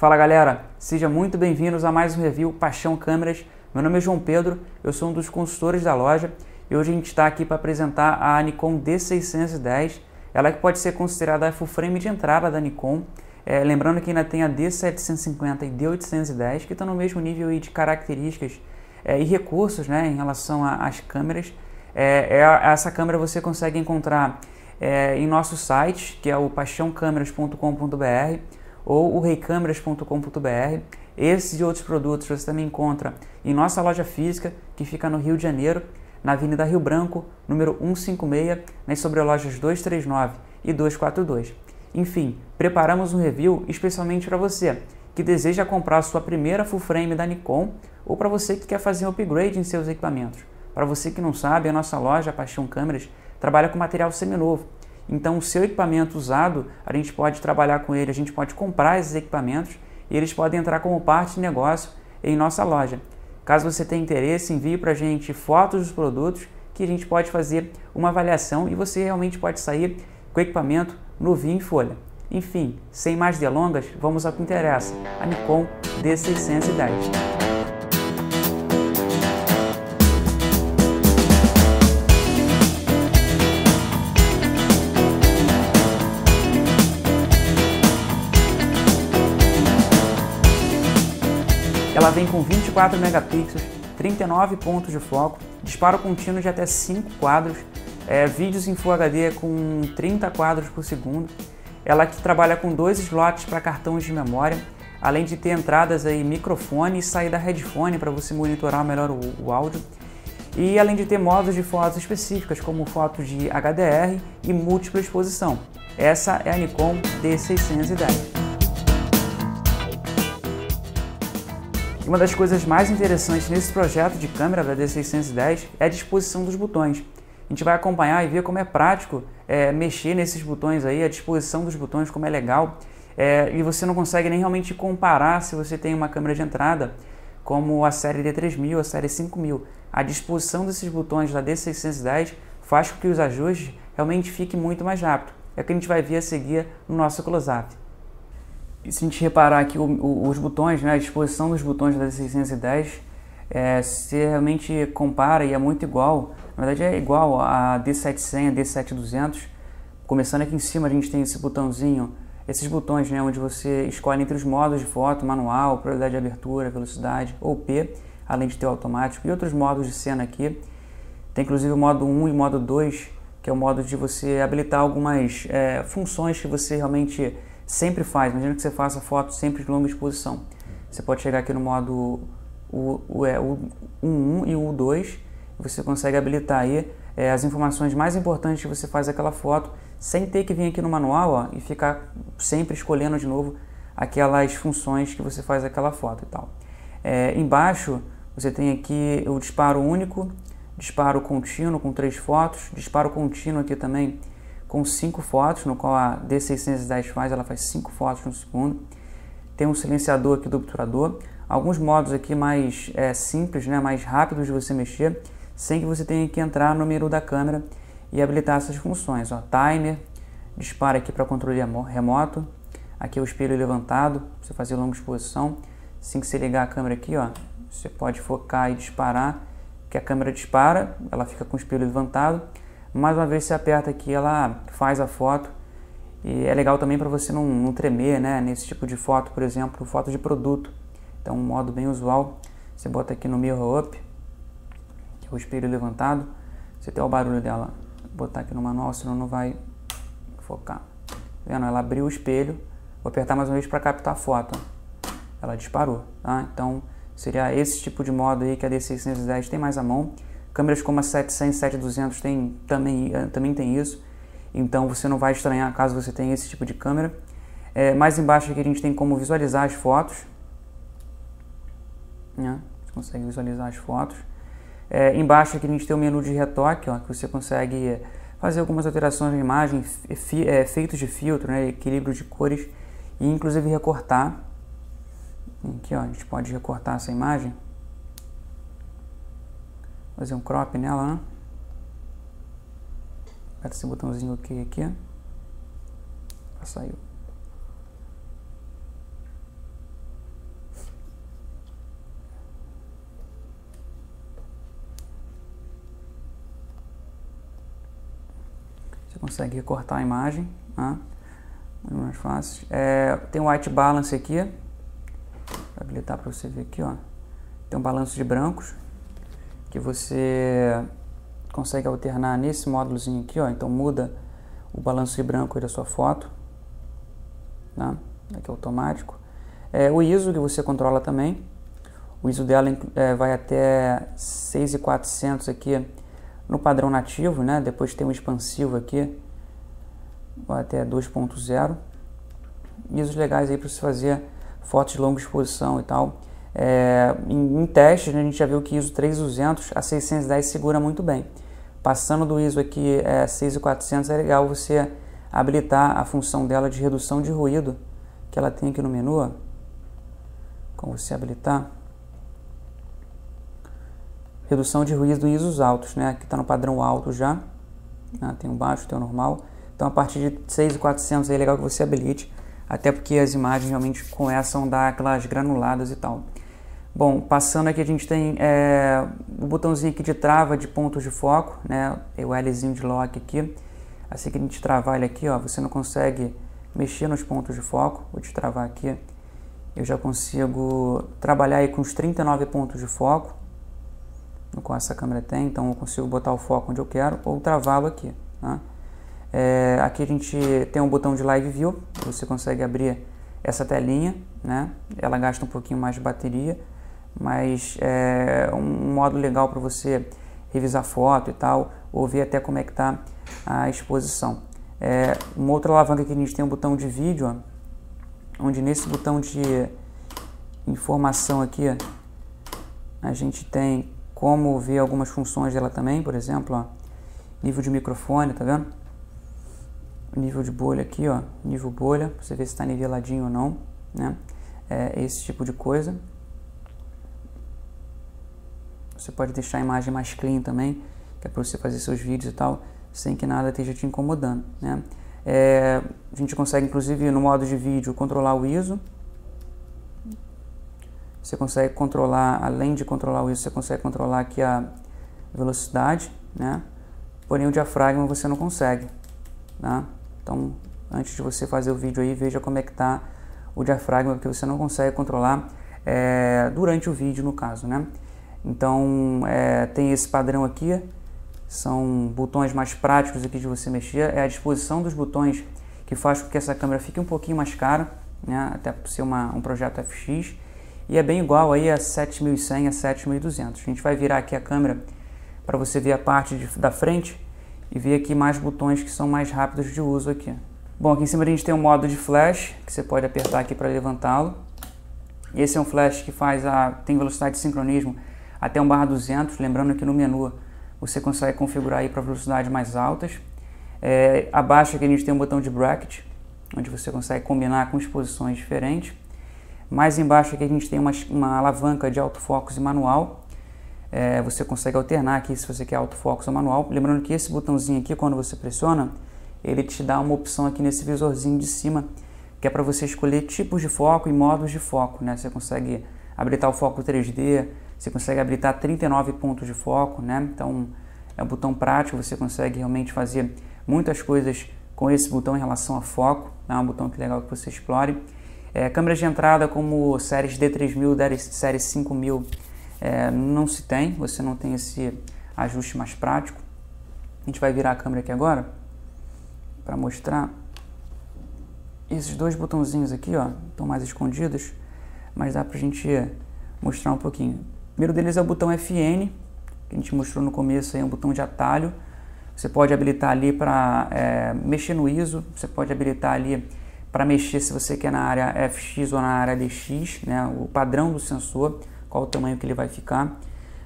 Fala galera, sejam muito bem-vindos a mais um review Paixão Câmeras. Meu nome é João Pedro, eu sou um dos consultores da loja e hoje a gente está aqui para apresentar a Nikon D610. Ela que pode ser considerada a full frame de entrada da Nikon. É, lembrando que ainda tem a D750 e D810 que estão no mesmo nível de características é, e recursos né, em relação às câmeras. É, é essa câmera você consegue encontrar é, em nosso site, que é o paixãocâmeras.com.br ou o reicâmeras.com.br. Esses e outros produtos você também encontra em nossa loja física, que fica no Rio de Janeiro, na Avenida Rio Branco, número 156, nas sobrelojas 239 e 242. Enfim, preparamos um review especialmente para você que deseja comprar sua primeira full frame da Nikon ou para você que quer fazer um upgrade em seus equipamentos. Para você que não sabe, a nossa loja Paixão Câmeras trabalha com material seminovo então, o seu equipamento usado, a gente pode trabalhar com ele, a gente pode comprar esses equipamentos e eles podem entrar como parte de negócio em nossa loja. Caso você tenha interesse, envie para a gente fotos dos produtos que a gente pode fazer uma avaliação e você realmente pode sair com o equipamento novinho em folha. Enfim, sem mais delongas, vamos ao que interessa, a Nikon D610. Ela vem com 24 megapixels, 39 pontos de foco, disparo contínuo de até 5 quadros, é, vídeos em Full HD com 30 quadros por segundo. Ela que trabalha com dois slots para cartões de memória, além de ter entradas aí microfone e saída headphone para você monitorar melhor o, o áudio. E além de ter modos de fotos específicas, como fotos de HDR e múltipla exposição. Essa é a Nikon D610. Uma das coisas mais interessantes nesse projeto de câmera da D610 é a disposição dos botões. A gente vai acompanhar e ver como é prático é, mexer nesses botões aí, a disposição dos botões, como é legal. É, e você não consegue nem realmente comparar se você tem uma câmera de entrada como a série D3000, a série 5000. A disposição desses botões da D610 faz com que os ajustes realmente fiquem muito mais rápido. É o que a gente vai ver a seguir no nosso close-up. Se a gente reparar aqui o, o, os botões, né, a disposição dos botões da 610, é, se realmente compara e é muito igual, na verdade é igual a D700, a D7200. Começando aqui em cima a gente tem esse botãozinho, esses botões né, onde você escolhe entre os modos de foto, manual, probabilidade de abertura, velocidade ou P, além de ter o automático e outros modos de cena aqui. Tem inclusive o modo 1 e o modo 2, que é o modo de você habilitar algumas é, funções que você realmente sempre faz. Imagina que você faça fotos sempre de longa exposição. Você pode chegar aqui no modo o, é, o 1 e o 2 e você consegue habilitar aí é, as informações mais importantes que você faz aquela foto sem ter que vir aqui no manual ó, e ficar sempre escolhendo de novo aquelas funções que você faz aquela foto e tal. É, embaixo você tem aqui o disparo único, disparo contínuo com três fotos, disparo contínuo aqui também com cinco fotos, no qual a D610 faz, ela faz cinco fotos no segundo. Tem um silenciador aqui do obturador, alguns modos aqui mais é, simples, né, mais rápidos de você mexer, sem que você tenha que entrar no menu da câmera e habilitar essas funções. Ó, timer, dispara aqui para controle remoto, aqui é o espelho levantado, você fazer longa exposição. Assim que você ligar a câmera aqui, ó, você pode focar e disparar, que a câmera dispara, ela fica com o espelho levantado mais uma vez você aperta aqui, ela faz a foto. E é legal também para você não, não, tremer, né? Nesse tipo de foto, por exemplo, foto de produto. Então, um modo bem usual. Você bota aqui no Mirror Up, que é o espelho levantado. Você tem o barulho dela. Vou botar aqui no manual, senão não vai focar. Tá vendo? Ela abriu o espelho. Vou apertar mais uma vez para captar a foto. Ela disparou, tá? Então, seria esse tipo de modo aí que a D610 tem mais à mão. Câmeras como a 700 e 7200 tem, também, eh, também tem isso, então você não vai estranhar caso você tenha esse tipo de câmera. É, mais embaixo aqui a gente tem como visualizar as fotos. Né? Você consegue visualizar as fotos. É, embaixo aqui a gente tem o menu de retoque, ó, que você consegue fazer algumas alterações na imagem, é, efeitos de filtro, né, equilíbrio de cores e inclusive recortar. Aqui ó, a gente pode recortar essa imagem fazer um crop nela, né? Aperta esse botãozinho OK aqui. Já saiu. Você consegue recortar a imagem, né? Muito mais fácil. É, tem um White Balance aqui. Vou habilitar para você ver aqui, ó. Tem um balanço de brancos que você consegue alternar nesse módulozinho aqui, ó. Então muda o balanço de branco da sua foto, tá? Aqui é automático. É, o ISO que você controla também. O ISO dela é, vai até 6400 aqui no padrão nativo, né? Depois tem um expansivo aqui, vai até 2.0. ISOs legais aí para você fazer fotos de longa exposição e tal. É, em, em testes, né, a gente já viu que ISO 3200 a 610 segura muito bem. Passando do ISO aqui é, 6400 é legal você habilitar a função dela de redução de ruído que ela tem aqui no menu. Como você habilitar redução de ruído em ISOs altos, né? Que está no padrão alto já. Né? Tem um baixo, tem o um normal. Então a partir de 6.400 é legal que você habilite, até porque as imagens realmente começam a dar aquelas granuladas e tal. Bom, passando aqui a gente tem é, o botãozinho aqui de trava de pontos de foco, né? O Lzinho de lock aqui. Assim que a gente travar ele aqui, ó, você não consegue mexer nos pontos de foco. Vou te travar aqui. Eu já consigo trabalhar aí com os 39 pontos de foco no qual essa câmera tem, então eu consigo botar o foco onde eu quero ou travá-lo aqui. Tá? É, aqui a gente tem um botão de Live View, você consegue abrir essa telinha, né? ela gasta um pouquinho mais de bateria, mas é um modo legal para você revisar foto e tal, ou ver até como é que está a exposição. É, uma outra alavanca que a gente tem um botão de vídeo, ó, onde nesse botão de informação aqui a gente tem como ver algumas funções dela também, por exemplo, ó, nível de microfone, tá vendo? Nível de bolha aqui, ó, nível bolha, você ver se está niveladinho ou não, né? É esse tipo de coisa. Você pode deixar a imagem mais clean também, que é para você fazer seus vídeos e tal, sem que nada esteja te incomodando, né? É, a gente consegue, inclusive, no modo de vídeo, controlar o ISO, você consegue controlar, além de controlar o ISO, você consegue controlar aqui a velocidade, né? Porém o diafragma você não consegue, tá? Então, antes de você fazer o vídeo aí, veja como é que tá o diafragma, porque você não consegue controlar é, durante o vídeo, no caso, né? Então, é, tem esse padrão aqui, são botões mais práticos aqui de você mexer, é a disposição dos botões que faz com que essa câmera fique um pouquinho mais cara, né? Até por ser uma, um projeto FX, e é bem igual aí a 7100 a 7200. A gente vai virar aqui a câmera para você ver a parte de, da frente e ver aqui mais botões que são mais rápidos de uso aqui. Bom, aqui em cima a gente tem um modo de flash que você pode apertar aqui para levantá-lo. Esse é um flash que faz a tem velocidade de sincronismo até 1 barra 200, lembrando que no menu você consegue configurar aí para velocidades mais altas. É, abaixo aqui a gente tem um botão de bracket, onde você consegue combinar com exposições diferentes. Mais embaixo aqui a gente tem uma, uma alavanca de autofocus e manual. É, você consegue alternar aqui se você quer autofocus ou manual. Lembrando que esse botãozinho aqui, quando você pressiona, ele te dá uma opção aqui nesse visorzinho de cima, que é para você escolher tipos de foco e modos de foco. Né? Você consegue habilitar o foco 3D, você consegue habilitar 39 pontos de foco, né? Então é um botão prático, você consegue realmente fazer muitas coisas com esse botão em relação a foco. É um botão que é legal que você explore. É, câmeras de entrada como séries D3000, séries 5000 é, não se tem, você não tem esse ajuste mais prático. A gente vai virar a câmera aqui agora para mostrar. Esses dois botãozinhos aqui ó, estão mais escondidos, mas dá para a gente mostrar um pouquinho. Primeiro deles é o botão FN, que a gente mostrou no começo, é um botão de atalho. Você pode habilitar ali para é, mexer no ISO, você pode habilitar ali para mexer se você quer na área FX ou na área DX, né, o padrão do sensor, qual o tamanho que ele vai ficar.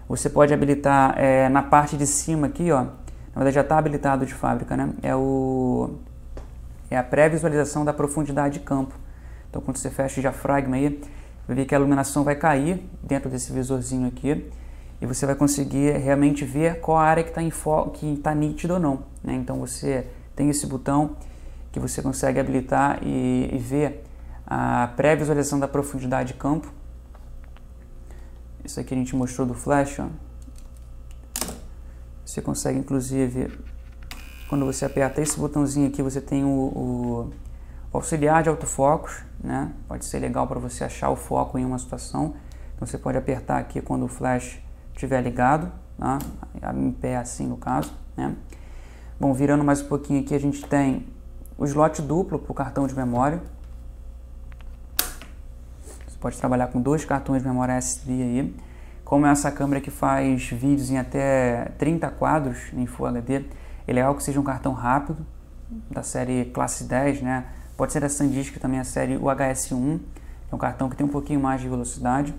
Você pode habilitar é, na parte de cima aqui, ó, na verdade já está habilitado de fábrica, né, é, o, é a pré-visualização da profundidade de campo. Então quando você fecha o diafragma aí, vai ver que a iluminação vai cair dentro desse visorzinho aqui e você vai conseguir realmente ver qual área que está que tá nítida ou não. Né? Então você tem esse botão que você consegue habilitar e, e ver a pré-visualização da profundidade de campo. Isso aqui a gente mostrou do flash. Ó. Você consegue inclusive quando você aperta esse botãozinho aqui, você tem o, o auxiliar de autofocos, né? Pode ser legal para você achar o foco em uma situação. Então você pode apertar aqui quando o flash estiver ligado, tá? em pé assim no caso, né? Bom, virando mais um pouquinho aqui, a gente tem o slot duplo para o cartão de memória. Você pode trabalhar com dois cartões de memória SD aí. Como é essa câmera que faz vídeos em até 30 quadros em Full HD, é legal que seja um cartão rápido, da série Classe 10, né? Pode ser da SanDisk também a série UHS-1, é um cartão que tem um pouquinho mais de velocidade.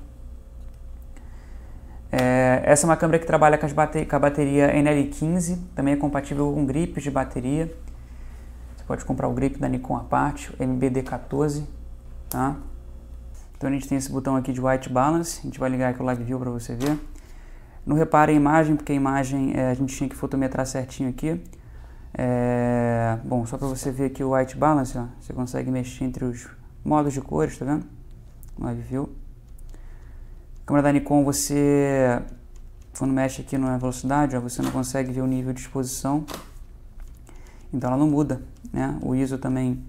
É, essa é uma câmera que trabalha com, bater, com a bateria NL15, também é compatível com grips de bateria. Você pode comprar o grip da Nikon à parte, o MBD14, tá? Então a gente tem esse botão aqui de White Balance, a gente vai ligar aqui o Live View para você ver. Não repare a imagem, porque a imagem é, a gente tinha que fotometrar certinho aqui. É, bom, só para você ver aqui o White Balance, ó, você consegue mexer entre os modos de cores, tá vendo? Live View. Câmera da Nikon, você quando mexe aqui na velocidade, ó, você não consegue ver o nível de exposição. Então ela não muda, né? O ISO também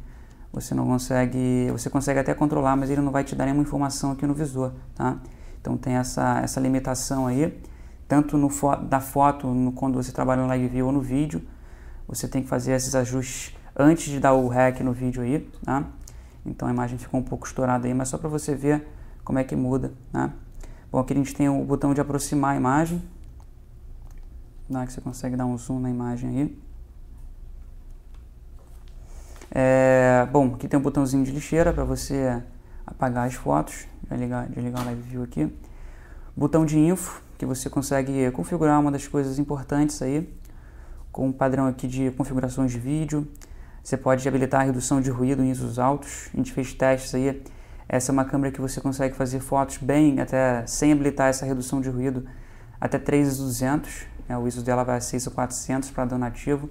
você não consegue, você consegue até controlar, mas ele não vai te dar nenhuma informação aqui no visor, tá? Então tem essa, essa limitação aí, tanto no da foto, no, quando você trabalha no live view ou no vídeo, você tem que fazer esses ajustes antes de dar o REC no vídeo aí, tá? Então a imagem ficou um pouco estourada aí, mas só para você ver como é que muda, né? Bom, aqui a gente tem o botão de aproximar a imagem, tá? que você consegue dar um zoom na imagem aí. É, bom, aqui tem um botãozinho de lixeira para você apagar as fotos, desligar, desligar o Live View aqui. Botão de info, que você consegue configurar uma das coisas importantes aí, com um padrão aqui de configurações de vídeo. Você pode habilitar a redução de ruído em ISOs altos. A gente fez testes aí essa é uma câmera que você consegue fazer fotos bem, até sem habilitar essa redução de ruído, até 3200. É, o ISO dela vai a 6400 para dar nativo.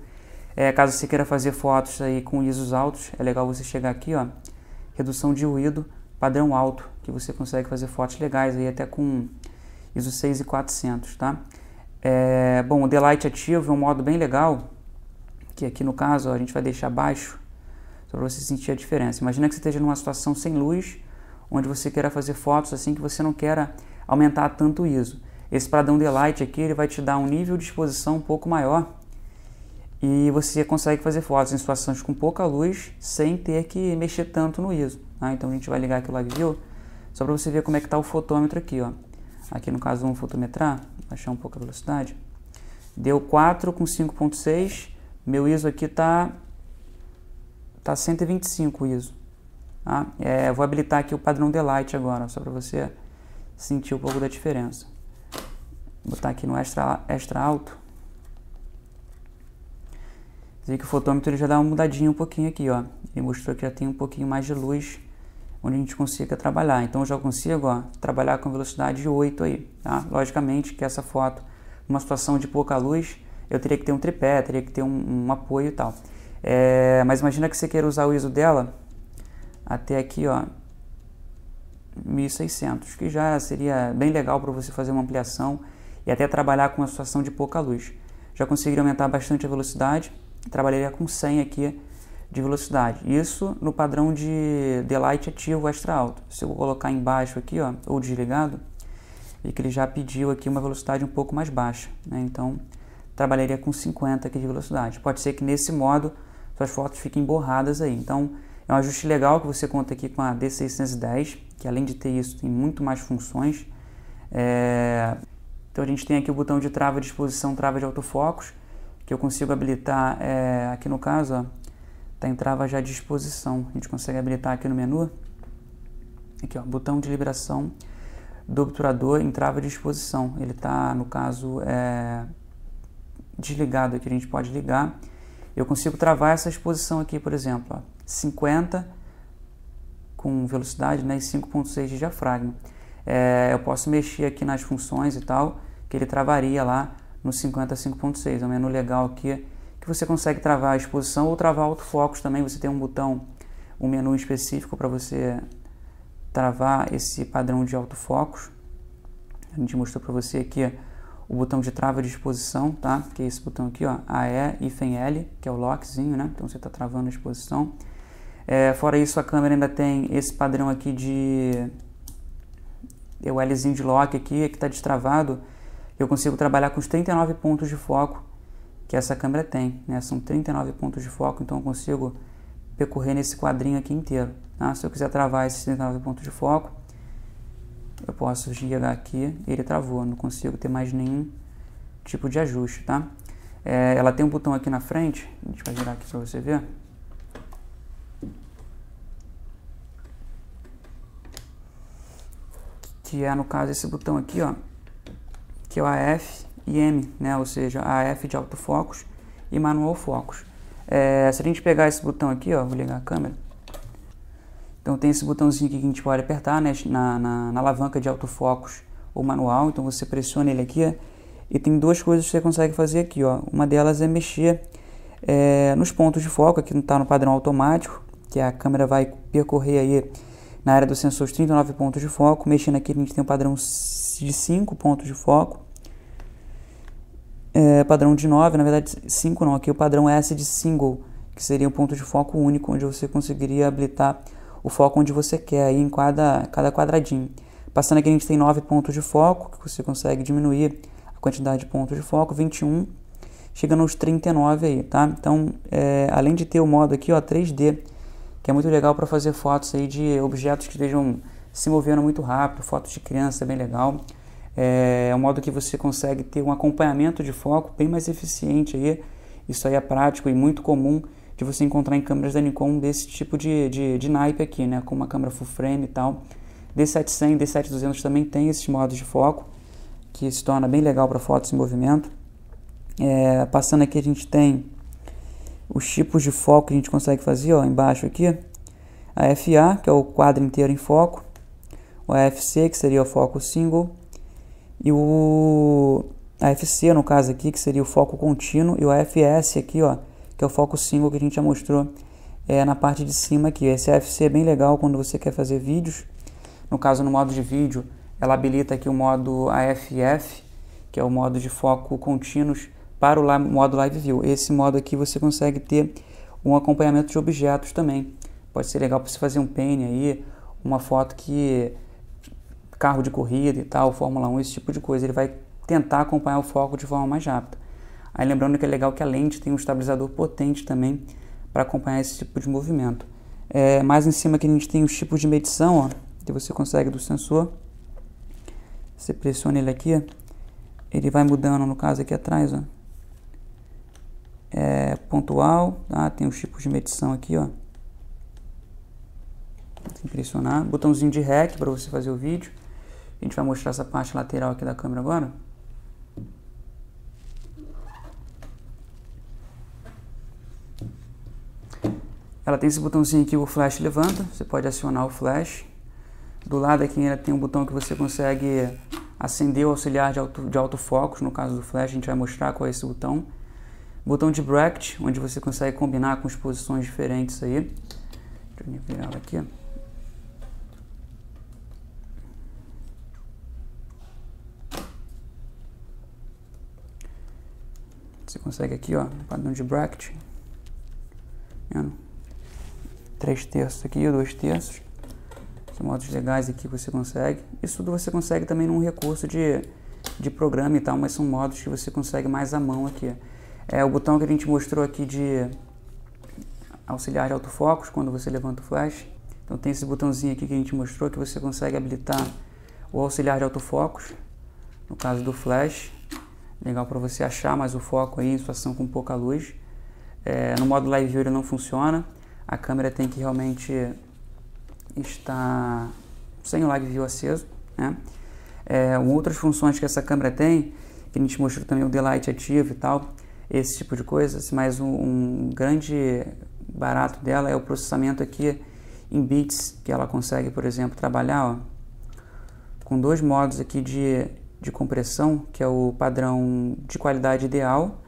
É, caso você queira fazer fotos aí com ISOs altos, é legal você chegar aqui, ó, redução de ruído, padrão alto, que você consegue fazer fotos legais aí até com ISO 6400, tá? É, bom, o Daylight ativo é um modo bem legal, que aqui no caso a gente vai deixar baixo, só para você sentir a diferença. Imagina que você esteja numa situação sem luz, onde você queira fazer fotos assim que você não queira aumentar tanto o ISO. Esse padrão de light aqui ele vai te dar um nível de exposição um pouco maior e você consegue fazer fotos em situações com pouca luz sem ter que mexer tanto no ISO. Tá? Então a gente vai ligar aqui o Live View só para você ver como é que está o fotômetro aqui. Ó. Aqui no caso vamos fotometrar, baixar um pouco a velocidade. Deu 4 com 5.6, meu ISO aqui está tá 125 ISO. Tá? É, vou habilitar aqui o padrão Delight agora, só para você sentir um pouco da diferença. Vou botar aqui no extra, extra alto. Você que o fotômetro ele já dá uma mudadinha um pouquinho aqui, ó. Ele mostrou que já tem um pouquinho mais de luz onde a gente consiga trabalhar. Então eu já consigo, ó, trabalhar com velocidade 8 aí, tá? Logicamente que essa foto, numa situação de pouca luz, eu teria que ter um tripé, teria que ter um, um apoio e tal. É, mas imagina que você queira usar o ISO dela até aqui, ó, 1600, que já seria bem legal para você fazer uma ampliação e até trabalhar com uma situação de pouca luz. Já conseguiria aumentar bastante a velocidade, trabalharia com 100 aqui de velocidade. Isso no padrão de daylight ativo extra alto. Se eu colocar embaixo aqui, ó, ou desligado, e que ele já pediu aqui uma velocidade um pouco mais baixa, né? Então, trabalharia com 50 aqui de velocidade. Pode ser que nesse modo suas fotos fiquem borradas aí. Então, é um ajuste legal que você conta aqui com a D610, que além de ter isso, tem muito mais funções. É... Então a gente tem aqui o botão de trava de exposição, trava de autofocos, que eu consigo habilitar é... aqui no caso, está em trava já de exposição. A gente consegue habilitar aqui no menu. Aqui, ó, botão de liberação do obturador em trava de exposição. Ele está, no caso, é... desligado aqui, a gente pode ligar. Eu consigo travar essa exposição aqui, por exemplo, ó. 50 com velocidade né, e 5.6 de diafragma. É, eu posso mexer aqui nas funções e tal, que ele travaria lá no 50 5.6. É um menu legal aqui que você consegue travar a exposição ou travar autofocos também. Você tem um botão, um menu específico para você travar esse padrão de autofocos. A gente mostrou para você aqui o botão de trava de exposição, tá? Que é esse botão aqui, ó, AE hífen L, que é o lockzinho, né? Então você está travando a exposição. É, fora isso, a câmera ainda tem esse padrão aqui de é o Lzinho de lock aqui, que está destravado. Eu consigo trabalhar com os 39 pontos de foco que essa câmera tem, né? São 39 pontos de foco, então eu consigo percorrer nesse quadrinho aqui inteiro. Tá? Se eu quiser travar esses 39 pontos de foco, eu posso girar aqui, ele travou, não consigo ter mais nenhum tipo de ajuste, tá? É, ela tem um botão aqui na frente, a gente vai girar aqui para você ver. Que é, no caso, esse botão aqui, ó, que é o AF e M, né? Ou seja, AF de autofocus e manual focus. É, se a gente pegar esse botão aqui, ó, vou ligar a câmera, então tem esse botãozinho aqui que a gente pode apertar né, na, na, na alavanca de autofocus ou manual. Então você pressiona ele aqui e tem duas coisas que você consegue fazer aqui. Ó. Uma delas é mexer é, nos pontos de foco, aqui não está no padrão automático, que a câmera vai percorrer aí na área do sensor os 39 pontos de foco. Mexendo aqui a gente tem um padrão de 5 pontos de foco. É, padrão de 9, na verdade 5 não, aqui o padrão S de single, que seria um ponto de foco único, onde você conseguiria habilitar o foco onde você quer aí em cada, cada quadradinho. Passando aqui a gente tem 9 pontos de foco, que você consegue diminuir a quantidade de pontos de foco, 21, chegando aos 39 aí, tá? Então, é, além de ter o modo aqui, ó, 3D, que é muito legal para fazer fotos aí de objetos que estejam se movendo muito rápido, fotos de criança é bem legal. É, é um modo que você consegue ter um acompanhamento de foco bem mais eficiente aí. Isso aí é prático e muito comum de você encontrar em câmeras da Nikon desse tipo de, de, de naipe aqui, né? Com uma câmera full frame e tal. D700 D7200 também tem esses modos de foco, que se torna bem legal para fotos em movimento. É, passando aqui a gente tem os tipos de foco que a gente consegue fazer, ó, embaixo aqui. A FA, que é o quadro inteiro em foco. O AFC, que seria o foco single. E o AFC, no caso aqui, que seria o foco contínuo. E o AFS aqui, ó, que é o foco single que a gente já mostrou é, na parte de cima aqui. Esse FC é bem legal quando você quer fazer vídeos. No caso, no modo de vídeo, ela habilita aqui o modo AFF, que é o modo de foco contínuos, para o modo Live View. Esse modo aqui você consegue ter um acompanhamento de objetos também. Pode ser legal para você fazer um pane aí, uma foto que carro de corrida e tal, Fórmula 1, esse tipo de coisa. Ele vai tentar acompanhar o foco de forma mais rápida. Aí lembrando que é legal que a lente tem um estabilizador potente também para acompanhar esse tipo de movimento. É, mais em cima aqui a gente tem os tipos de medição, ó, que você consegue do sensor. Você pressiona ele aqui, ele vai mudando, no caso aqui atrás, ó. É pontual, tá? Tem os tipos de medição aqui, ó. Sem pressionar. Botãozinho de REC para você fazer o vídeo. A gente vai mostrar essa parte lateral aqui da câmera agora. Ela tem esse botãozinho aqui, o flash levanta, você pode acionar o flash. Do lado aqui ela tem um botão que você consegue acender o auxiliar de, auto, de autofocus, no caso do flash a gente vai mostrar qual é esse botão. Botão de bracket, onde você consegue combinar com exposições diferentes aí. Deixa eu ela aqui. Você consegue aqui, ó, padrão de bracket. Vendo? 3 terços aqui, 2 terços. São modos legais aqui que você consegue. Isso tudo você consegue também num recurso de, de programa e tal, mas são modos que você consegue mais à mão aqui. É o botão que a gente mostrou aqui de auxiliar de autofocus, quando você levanta o flash. Então tem esse botãozinho aqui que a gente mostrou que você consegue habilitar o auxiliar de autofocus, no caso do flash. Legal para você achar mais o foco aí em situação com pouca luz. É, no modo Live View ele não funciona a câmera tem que realmente estar sem o live view aceso. Né? É, outras funções que essa câmera tem, que a gente mostrou também o daylight ativo e tal, esse tipo de coisas, mas um, um grande barato dela é o processamento aqui em bits, que ela consegue, por exemplo, trabalhar ó, com dois modos aqui de, de compressão, que é o padrão de qualidade ideal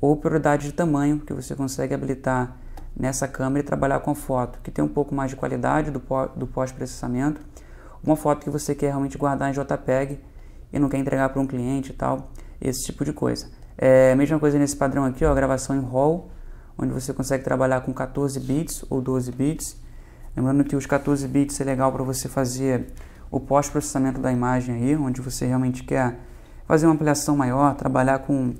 ou prioridade de tamanho, que você consegue habilitar nessa câmera e trabalhar com foto que tem um pouco mais de qualidade do, do pós-processamento, uma foto que você quer realmente guardar em JPEG e não quer entregar para um cliente e tal. esse tipo de coisa. É, mesma coisa nesse padrão aqui, ó, gravação em RAW, onde você consegue trabalhar com 14 bits ou 12 bits. Lembrando que os 14 bits é legal para você fazer o pós-processamento da imagem aí, onde você realmente quer fazer uma ampliação maior, trabalhar com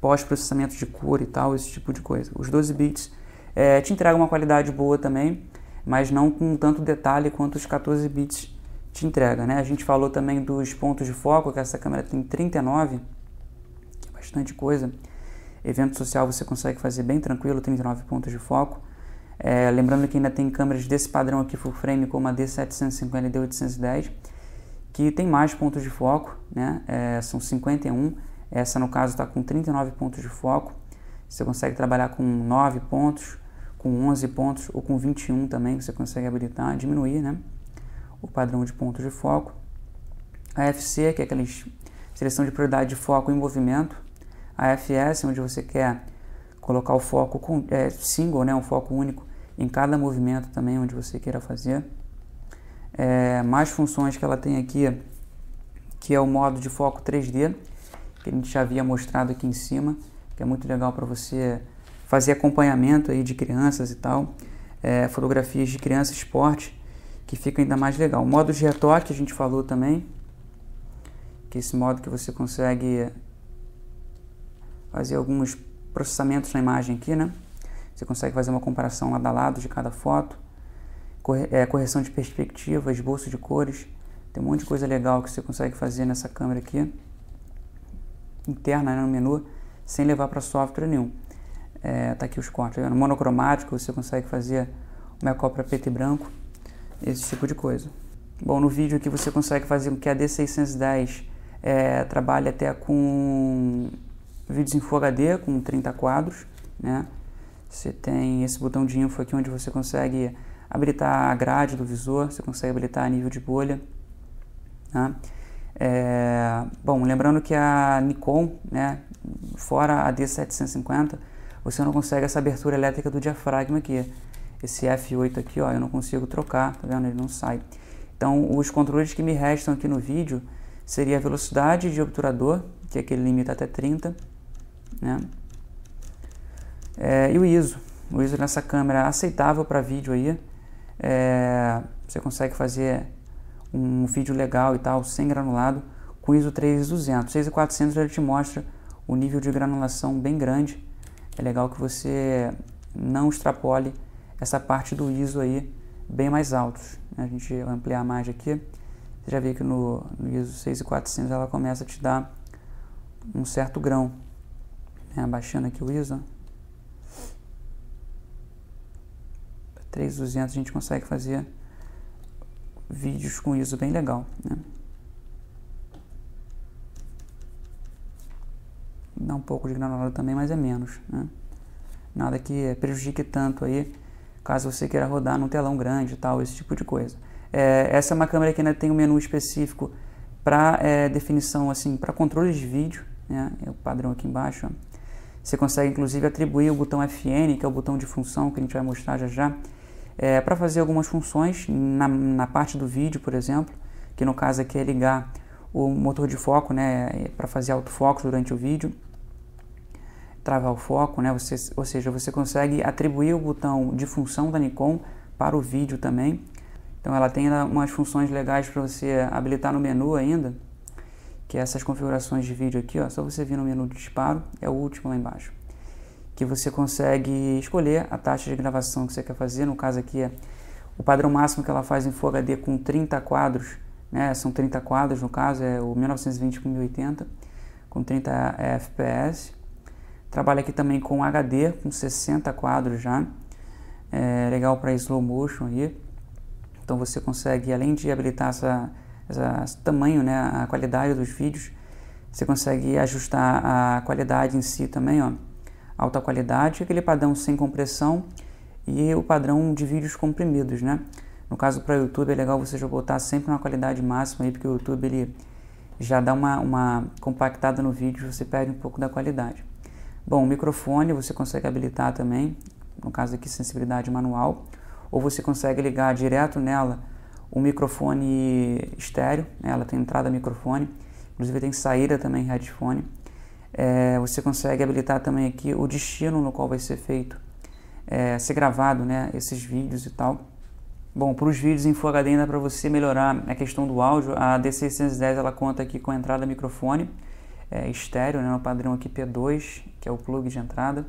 pós-processamento de cor e tal, esse tipo de coisa. Os 12 bits é, te entregam uma qualidade boa também, mas não com tanto detalhe quanto os 14 bits te entrega, né? A gente falou também dos pontos de foco, que essa câmera tem 39, que é bastante coisa. Evento social você consegue fazer bem tranquilo, 39 pontos de foco. É, lembrando que ainda tem câmeras desse padrão aqui full frame, como a D750 e D810, que tem mais pontos de foco, né? É, são 51 essa, no caso, está com 39 pontos de foco. Você consegue trabalhar com 9 pontos, com 11 pontos ou com 21 também. Você consegue habilitar, diminuir né? o padrão de pontos de foco. A FC, que é aquela seleção de prioridade de foco em movimento. A FS, onde você quer colocar o foco com, é, single, né? um foco único em cada movimento também, onde você queira fazer. É, mais funções que ela tem aqui, que é o modo de foco 3D que a gente já havia mostrado aqui em cima, que é muito legal para você fazer acompanhamento aí de crianças e tal, é, fotografias de criança esporte, que fica ainda mais legal. O modo de retoque a gente falou também, que é esse modo que você consegue fazer alguns processamentos na imagem aqui, né? Você consegue fazer uma comparação lado a lado de cada foto, é, correção de perspectiva, esboço de cores, tem um monte de coisa legal que você consegue fazer nessa câmera aqui interna né, no menu sem levar para software nenhum. É, tá aqui os cortes. No monocromático você consegue fazer uma cópia preto e branco, esse tipo de coisa. Bom, no vídeo aqui você consegue fazer com que a D610 é, trabalhe até com vídeos em Full HD, com 30 quadros, né? Você tem esse botão de info aqui onde você consegue habilitar a grade do visor, você consegue habilitar nível de bolha, né? É, bom, lembrando que a Nikon, né, fora a D750, você não consegue essa abertura elétrica do diafragma aqui. Esse F8 aqui, ó, eu não consigo trocar, tá vendo? Ele não sai. Então, os controles que me restam aqui no vídeo seria a velocidade de obturador, que é que ele limita até 30, né? É, e o ISO. O ISO nessa câmera é aceitável para vídeo aí. É, você consegue fazer um vídeo legal e tal, sem granulado, com ISO 3200. 6400 ele te mostra o nível de granulação bem grande. É legal que você não extrapole essa parte do ISO aí bem mais altos. A gente vai ampliar mais aqui. Você já vê que no, no ISO 6400 ela começa a te dar um certo grão. Né? Abaixando aqui o ISO. 3200 a gente consegue fazer vídeos com ISO bem legal. Né? Dá um pouco de granulado também, mas é menos. Né? Nada que prejudique tanto aí, caso você queira rodar num telão grande e tal, esse tipo de coisa. É, essa é uma câmera que ainda tem um menu específico para é, definição, assim, para controle de vídeo, né? é o padrão aqui embaixo. Ó. Você consegue inclusive atribuir o botão FN, que é o botão de função que a gente vai mostrar já já, é, para fazer algumas funções na, na parte do vídeo, por exemplo, que no caso aqui é ligar o motor de foco, né, para fazer autofoco durante o vídeo, travar o foco, né, você, ou seja, você consegue atribuir o botão de função da Nikon para o vídeo também. Então ela tem umas funções legais para você habilitar no menu ainda, que é essas configurações de vídeo aqui, ó, só você vir no menu de disparo, é o último lá embaixo que você consegue escolher a taxa de gravação que você quer fazer. No caso aqui é o padrão máximo que ela faz em Full HD com 30 quadros, né? São 30 quadros no caso, é o 1920 com 1080 com 30 FPS. Trabalha aqui também com HD com 60 quadros já. É legal para slow motion aí. Então você consegue, além de habilitar essa, essa, esse tamanho, né, a qualidade dos vídeos, você consegue ajustar a qualidade em si também, ó alta qualidade, aquele padrão sem compressão e o padrão de vídeos comprimidos, né? No caso para o YouTube é legal você já botar sempre uma qualidade máxima aí, porque o YouTube ele já dá uma, uma compactada no vídeo, você perde um pouco da qualidade. Bom, o microfone você consegue habilitar também, no caso aqui sensibilidade manual, ou você consegue ligar direto nela o microfone estéreo, né? ela tem entrada microfone, inclusive tem saída também headphone. É, você consegue habilitar também aqui o destino no qual vai ser feito, é, ser gravado, né, esses vídeos e tal. Bom, para os vídeos em Full HD ainda para você melhorar a questão do áudio, a D610 ela conta aqui com a entrada microfone é, estéreo, né, no padrão aqui P2, que é o plug de entrada,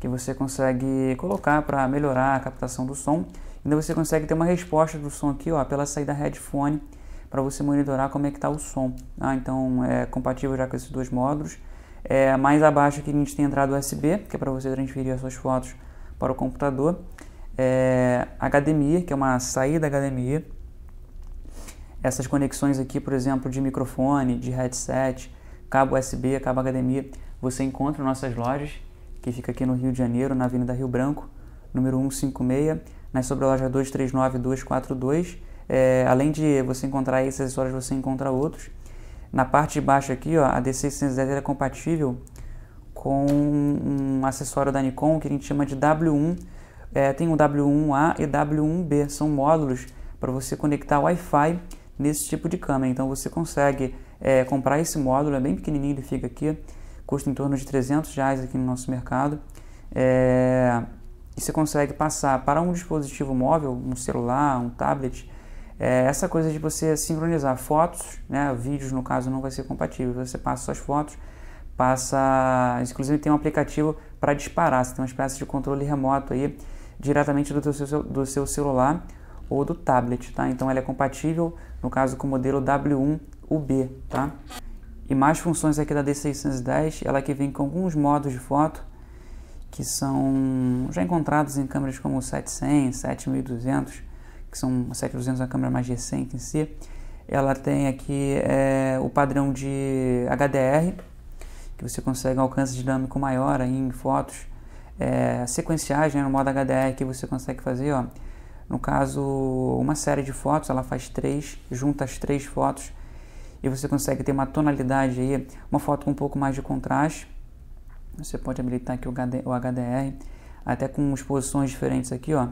que você consegue colocar para melhorar a captação do som. Ainda você consegue ter uma resposta do som aqui, ó, pela saída headphone, para você monitorar como é que está o som. Tá? Então é compatível já com esses dois módulos. É, mais abaixo aqui a gente tem entrada USB, que é para você transferir as suas fotos para o computador é, HDMI, que é uma saída HDMI. Essas conexões aqui, por exemplo, de microfone, de headset, cabo USB, cabo HDMI, você encontra em nossas lojas, que fica aqui no Rio de Janeiro, na Avenida Rio Branco, número 156, na sobreloja 239242. É, além de você encontrar esses acessórios, você encontra outros. Na parte de baixo aqui, ó, a D610 é compatível com um acessório da Nikon que a gente chama de W1 é, tem o W1A e W1B, são módulos para você conectar Wi-Fi nesse tipo de câmera. Então você consegue é, comprar esse módulo, é bem pequenininho, ele fica aqui, custa em torno de 300 reais aqui no nosso mercado. É, e você consegue passar para um dispositivo móvel, um celular, um tablet, é, essa coisa de você sincronizar fotos, né, vídeos no caso não vai ser compatível, você passa suas fotos, passa, inclusive tem um aplicativo para disparar, você tem uma espécie de controle remoto aí diretamente do, seu, do seu celular ou do tablet, tá? Então ela é compatível, no caso, com o modelo W1UB, tá? E mais funções aqui da D610, ela que vem com alguns modos de foto que são já encontrados em câmeras como o 700, 7200, que são 7200 é uma câmera mais recente em si. Ela tem aqui é, o padrão de HDR, que você consegue um alcance dinâmico maior aí em fotos é, sequenciais né, no modo HDR que você consegue fazer, ó. No caso, uma série de fotos, ela faz três, junta as três fotos e você consegue ter uma tonalidade aí, uma foto com um pouco mais de contraste. Você pode habilitar aqui o HDR, até com exposições diferentes aqui, ó,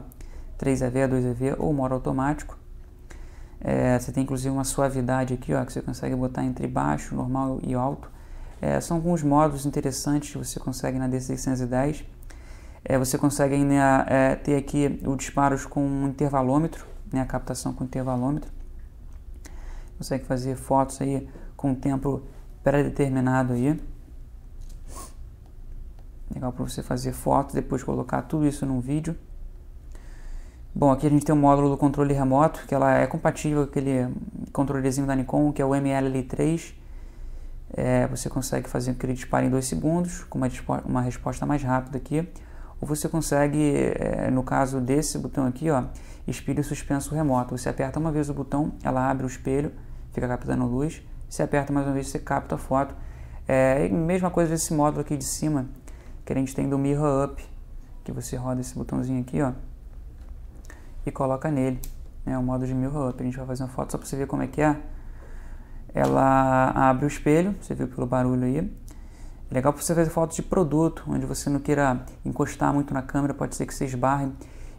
3EV, 2EV ou modo automático. É, você tem inclusive uma suavidade aqui, ó, que você consegue botar entre baixo, normal e alto. É, são alguns modos interessantes que você consegue na D610. É, você consegue ainda é, ter aqui o disparos com um intervalômetro, né, a captação com intervalômetro. Consegue fazer fotos aí com tempo pré-determinado aí. Legal para você fazer fotos, depois colocar tudo isso num vídeo. Bom, aqui a gente tem o módulo do controle remoto, que ela é compatível com aquele controlezinho da Nikon, que é o ML3. É, você consegue fazer que ele dispare em 2 segundos, com uma, uma resposta mais rápida aqui ou você consegue, é, no caso desse botão aqui, ó, espelho suspenso remoto. Você aperta uma vez o botão, ela abre o espelho, fica captando luz. Você aperta mais uma vez, você capta a foto. É, mesma coisa desse módulo aqui de cima, que a gente tem do Mirror Up, que você roda esse botãozinho aqui, ó, e coloca nele. Né, o modo de Mirror Up. A gente vai fazer uma foto só para você ver como é que é. Ela abre o espelho, você viu pelo barulho aí é legal para você fazer fotos de produto, onde você não queira encostar muito na câmera, pode ser que você esbarre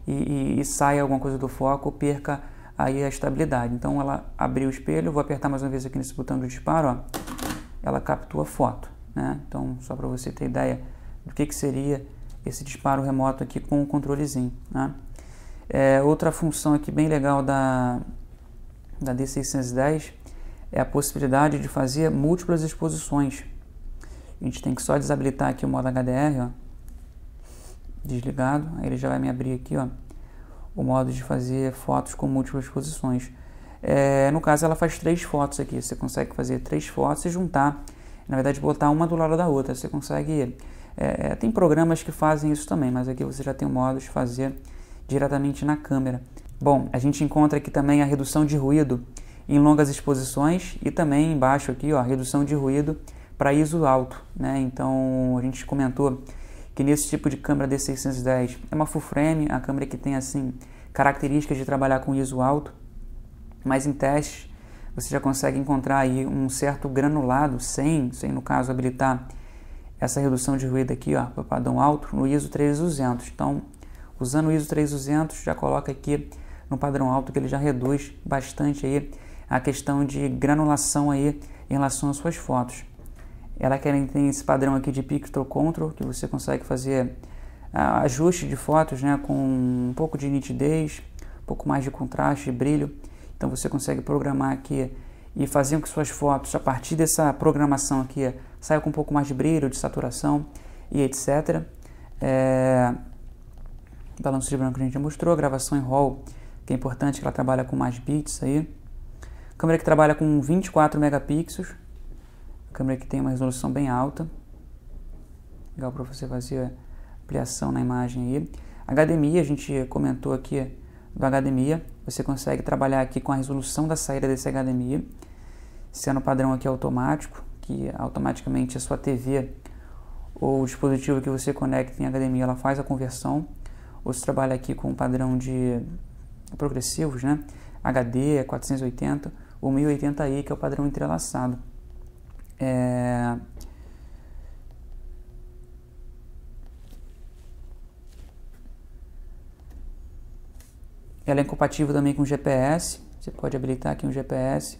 e, e, e saia alguma coisa do foco ou perca aí a estabilidade. Então ela abriu o espelho, vou apertar mais uma vez aqui nesse botão do disparo, ó, ela captou a foto. Né? Então só para você ter ideia do que, que seria esse disparo remoto aqui com o controlezinho. Né? É, outra função aqui bem legal da, da D610 é a possibilidade de fazer múltiplas exposições. A gente tem que só desabilitar aqui o modo HDR, ó, desligado. Aí ele já vai me abrir aqui, ó, o modo de fazer fotos com múltiplas posições. É, no caso, ela faz três fotos aqui. Você consegue fazer três fotos e juntar. Na verdade, botar uma do lado da outra. Você consegue. É, é tem programas que fazem isso também, mas aqui você já tem o modo de fazer diretamente na câmera. Bom, a gente encontra aqui também a redução de ruído em longas exposições e também embaixo aqui, ó, redução de ruído para ISO alto, né? Então a gente comentou que nesse tipo de câmera D610 é uma full frame, a câmera que tem assim características de trabalhar com ISO alto, mas em teste você já consegue encontrar aí um certo granulado sem, sem no caso habilitar essa redução de ruído aqui, ó, para padrão alto no ISO 3200. Então, usando o ISO 3200 já coloca aqui no padrão alto que ele já reduz bastante aí a questão de granulação aí em relação às suas fotos. Ela tem esse padrão aqui de Picture Control, que você consegue fazer ah, ajuste de fotos né, com um pouco de nitidez, um pouco mais de contraste e brilho. Então você consegue programar aqui e fazer com que suas fotos, a partir dessa programação aqui, saiam com um pouco mais de brilho, de saturação e etc. É... Balanço de branco que a gente já mostrou, gravação em RAW, que é importante, que ela trabalha com mais bits aí. Câmera que trabalha com 24 megapixels, câmera que tem uma resolução bem alta. Legal para você fazer ampliação na imagem aí. HDMI, a gente comentou aqui do HDMI, você consegue trabalhar aqui com a resolução da saída desse HDMI, sendo padrão aqui automático, que automaticamente a sua TV ou o dispositivo que você conecta em HDMI, ela faz a conversão. Ou você trabalha aqui com o padrão de progressivos, né? HD 480 ou 1080i, que é o padrão entrelaçado. É... Ela é compatível também com GPS, você pode habilitar aqui um GPS.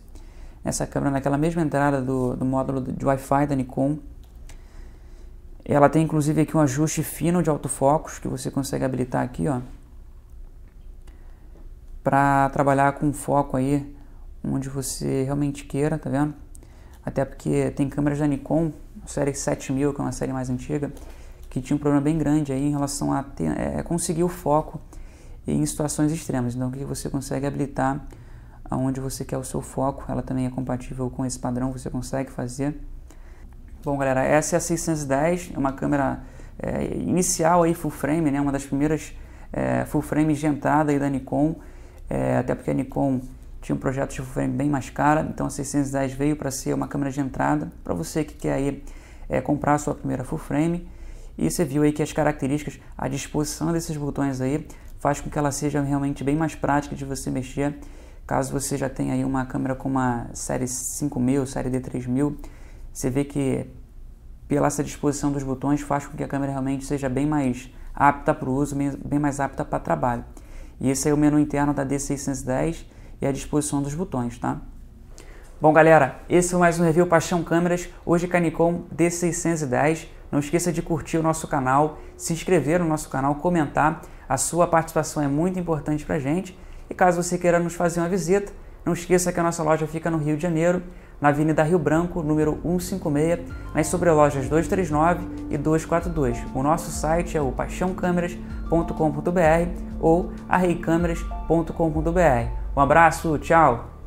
Essa câmera naquela mesma entrada do, do módulo de Wi-Fi da Nikon. Ela tem inclusive aqui um ajuste fino de autofocos que você consegue habilitar aqui, ó. Para trabalhar com foco aí onde você realmente queira, tá vendo? Até porque tem câmeras da Nikon, série 7000, que é uma série mais antiga, que tinha um problema bem grande aí em relação a ter, é, conseguir o foco em situações extremas. Então, que você consegue habilitar aonde você quer o seu foco. Ela também é compatível com esse padrão, você consegue fazer. Bom, galera, essa é a 610, é uma câmera é, inicial aí full frame, né? Uma das primeiras é, full frames de entrada aí da Nikon, é, até porque a Nikon tinha um projeto de full frame bem mais cara, então a 610 veio para ser uma câmera de entrada para você que quer aí é, comprar a sua primeira full frame. E você viu aí que as características, a disposição desses botões aí faz com que ela seja realmente bem mais prática de você mexer. Caso você já tenha aí uma câmera com uma série 5000, série D3000, você vê que pela essa disposição dos botões faz com que a câmera realmente seja bem mais apta para o uso, bem mais apta para trabalho. E esse é o menu interno da D610 e a disposição dos botões, tá? Bom, galera, esse foi mais um review Paixão Câmeras, hoje com a Nikon D610. Não esqueça de curtir o nosso canal, se inscrever no nosso canal, comentar. A sua participação é muito importante para a gente. E caso você queira nos fazer uma visita, não esqueça que a nossa loja fica no Rio de Janeiro, na Avenida Rio Branco, número 156, nas sobrelojas 239 e 242. O nosso site é o paixãocâmeras.com.br ou arreicâmeras.com.br. Um abraço, tchau!